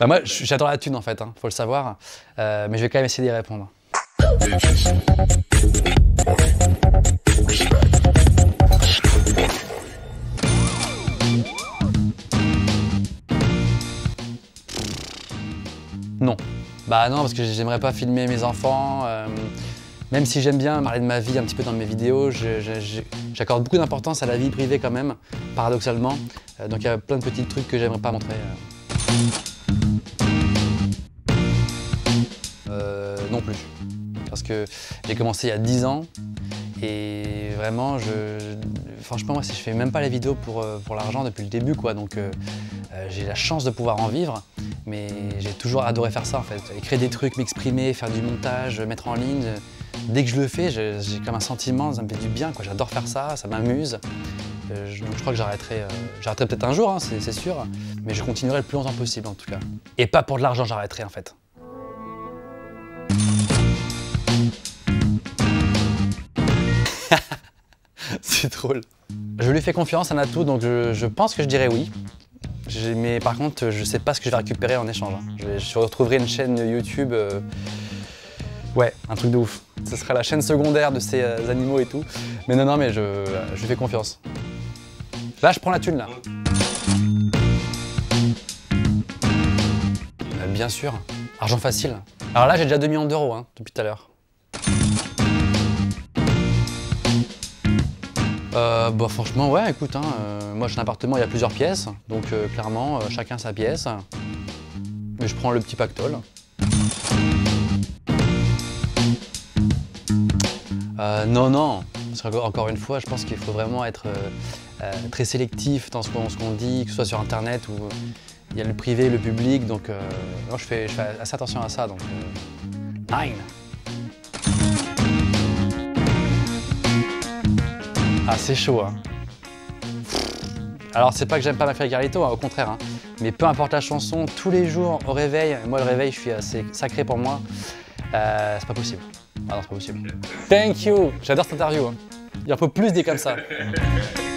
Bah moi, j'adore la thune en fait, hein, faut le savoir, euh, mais je vais quand même essayer d'y répondre. Non. Bah non, parce que j'aimerais pas filmer mes enfants. euh, même si j'aime bien parler de ma vie un petit peu dans mes vidéos, j'accorde beaucoup d'importance à la vie privée quand même, paradoxalement. Euh, donc il y a plein de petits trucs que j'aimerais pas montrer. Euh. Non plus. Parce que j'ai commencé il y a 10 ans et vraiment, je, franchement, moi, je fais même pas les vidéos pour, euh, l'argent depuis le début, quoi. Donc, euh, j'ai la chance de pouvoir en vivre, mais j'ai toujours adoré faire ça, en fait. Créer des trucs, m'exprimer, faire du montage, mettre en ligne. Dès que je le fais, j'ai comme un sentiment, ça me fait du bien, quoi. J'adore faire ça, ça m'amuse. Euh, je- donc, je crois que j'arrêterai, euh, j'arrêterai peut-être un jour, hein, c'est sûr, mais je continuerai le plus longtemps possible, en tout cas. Et pas pour de l'argent, j'arrêterai, en fait. C'est drôle. Je lui fais confiance à Natou, donc je, pense que je dirais oui. Mais par contre, je sais pas ce que je vais récupérer en échange. hein. Je, retrouverai une chaîne YouTube. euh, Ouais, un truc de ouf. Ce sera la chaîne secondaire de ces animaux et tout. Mais non, non, mais je, je lui fais confiance. Là, je prends la thune, là. Euh, Bien sûr. Argent facile. Alors là, j'ai déjà 2 millions d'euros hein, depuis tout à l'heure. Euh, bah franchement ouais écoute hein, euh, moi j'ai un appartement il y a plusieurs pièces donc euh, clairement chacun sa pièce mais je prends le petit pactole non non encore une fois je pense qu'il faut vraiment être euh, euh, très sélectif dans ce qu'on dit que ce soit sur internet ou il y a le privé le public donc euh, je fais, assez attention à ça donc nine Ah, c'est chaud, hein. Alors, c'est pas que j'aime pas et Carlito, hein, au contraire. hein. Mais peu importe la chanson, tous les jours au réveil, moi le réveil, je suis assez sacré pour moi. C'est pas possible. Ah non, c'est pas possible. Thank you. J'adore cette interview. hein. Il en faut plus des comme ça.